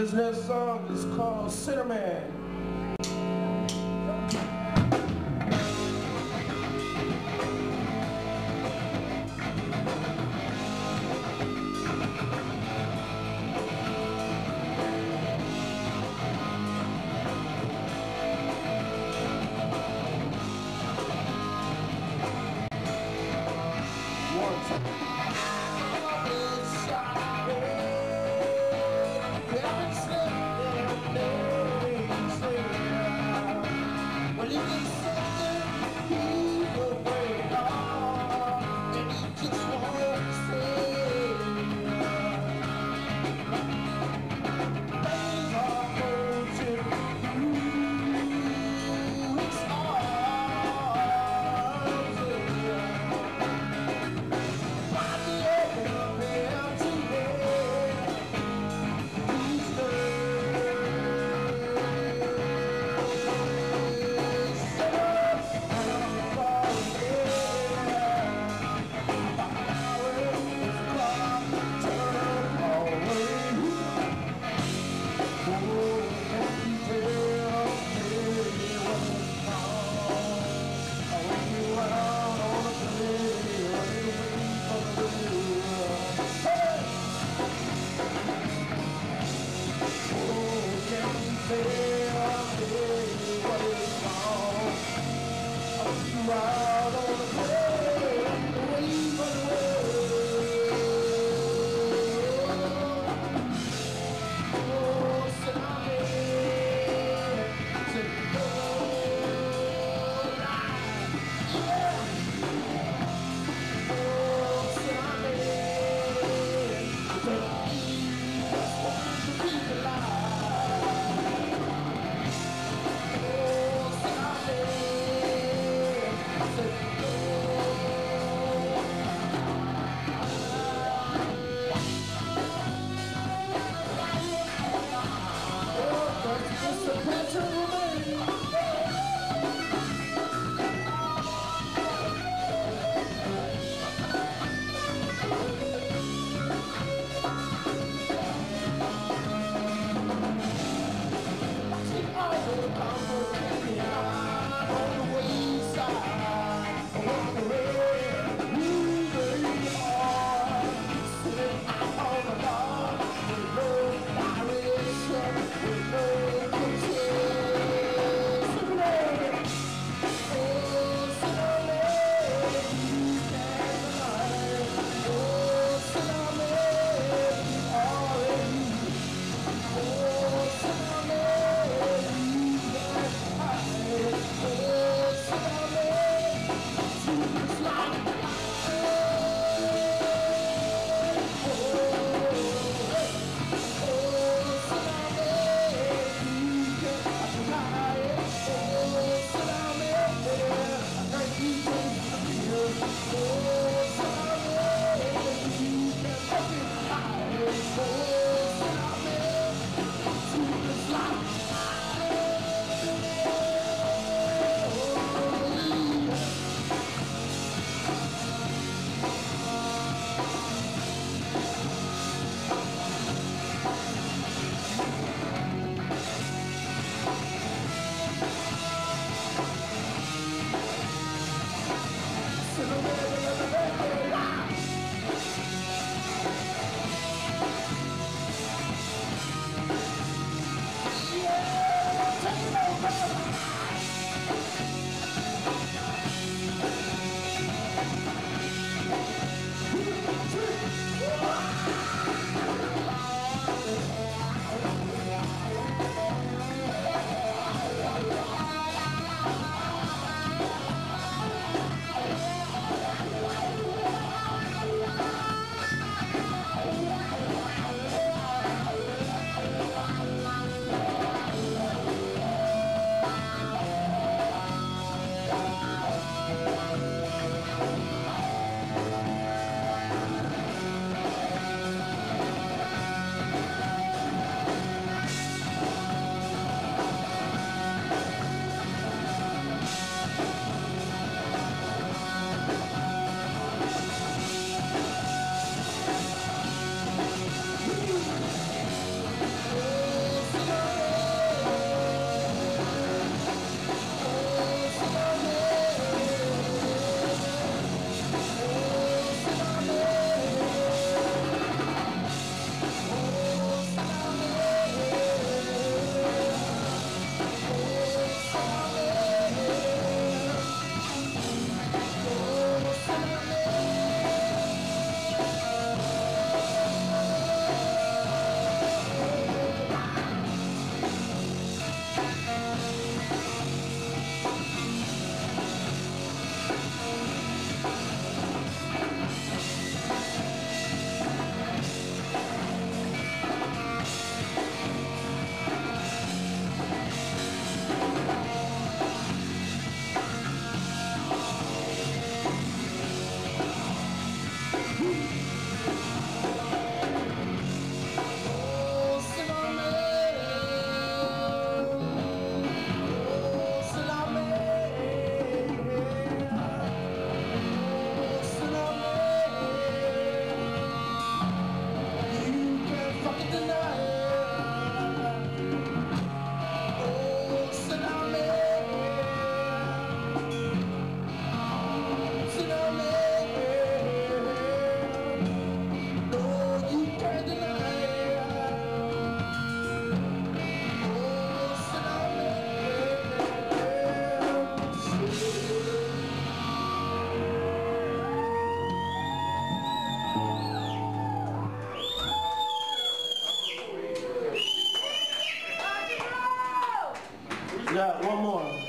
This next song is called. Parents slept far. Yeah, one more.